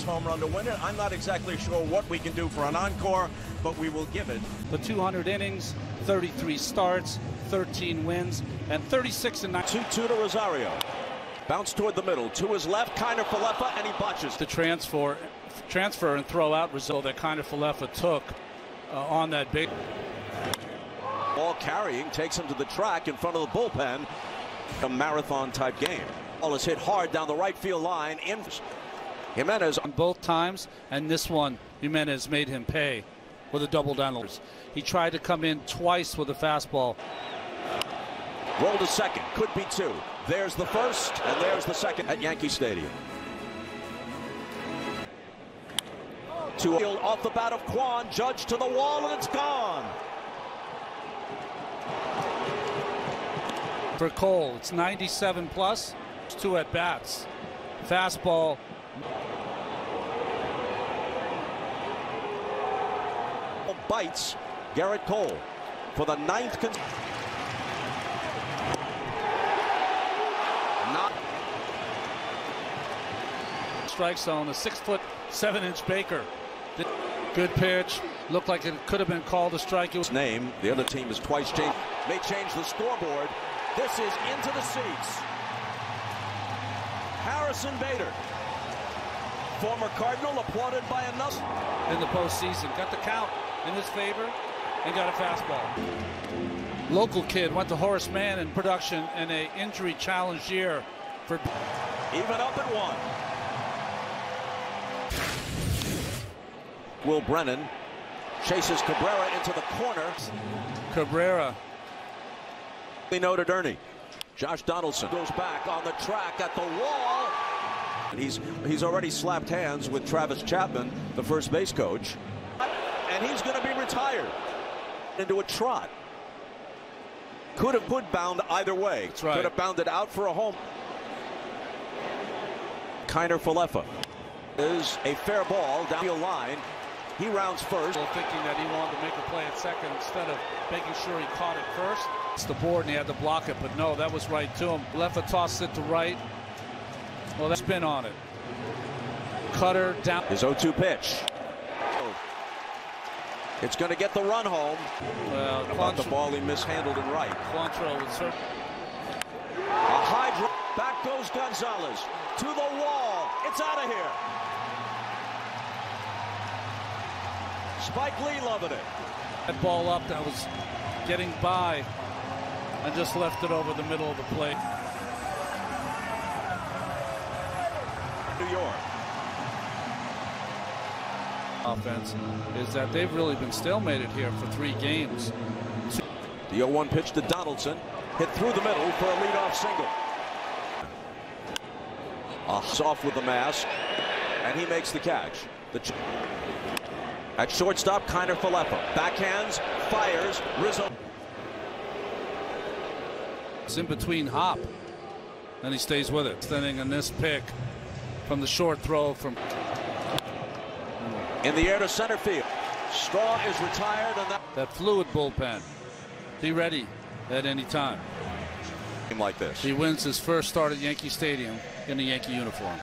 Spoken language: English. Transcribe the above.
Martinez home run to win it. I'm not exactly sure what we can do for an encore, but we will give it. The 200 innings, 33 starts, 13 wins, and 36 and 9. 2-2 to Rosario. Bounce toward the middle. To his left, Kiner Falefa, and he botches. The transfer, transfer and throw out result that Kiner Falefa took uh, on that big. Ball carrying takes him to the track in front of the bullpen. A marathon type game. Ball is hit hard down the right field line. In Gimenez on both times, and this one Gimenez made him pay with a double down. He tried to come in twice with a fastball. Roll to second, could be two. There's the first, and there's the second at Yankee Stadium. Two off the bat of Kwan, Judge to the wall, and it's gone. For Cole, it's 97 plus, two at bats. Fastball. Bites Gerrit Cole for the ninth. Not strike zone. A six foot seven inch Baker. Good pitch. Looked like it could have been called a strike. It was name. The other team is twice changed. May change the scoreboard. This is into the seats. Harrison Bader, former Cardinal, applauded by another. In the postseason, got the count in his favor and got a fastball. Local kid went to Horace Mann in production in a injury challenged year for even up at one. Will Brennan chases Cabrera into the corner. Cabrera. We noted Ernie. Josh Donaldson goes back on the track at the wall. He's he's already slapped hands with Travis Chapman, the first base coach, and he's going to be retired into a trot. Could have put bound either way. That's right. Could have bounded out for a home. Kiner Falefa is a fair ball down the line. He rounds first. Thinking that he wanted to make a play at second instead of making sure he caught it first. It's the board and he had to block it, but no, that was right to him. Left a toss it to right. Well, that's spin on it. Cutter down. His 0-2 pitch. It's going to get the run home. Well, about the ball he mishandled in right. Quantrill would serve. A high drop. Back goes Gonzalez to the wall. It's out of here. Spike Lee loving it. That ball up that was getting by and just left it over the middle of the plate. New York. Offense is that they've really been stalemated here for three games. The 0-1 pitch to Donaldson. Hit through the middle for a leadoff single. Uh, off with the mask, and he makes the catch. The at shortstop, Kiner Falefa. Backhands, fires, Rizzo. It's in between hop, and he stays with it. Standing in this pick from the short throw from. In the air to center field. Straw is retired, and that. That fluid bullpen. Be ready at any time. Like this. He wins his first start at Yankee Stadium in a Yankee uniform.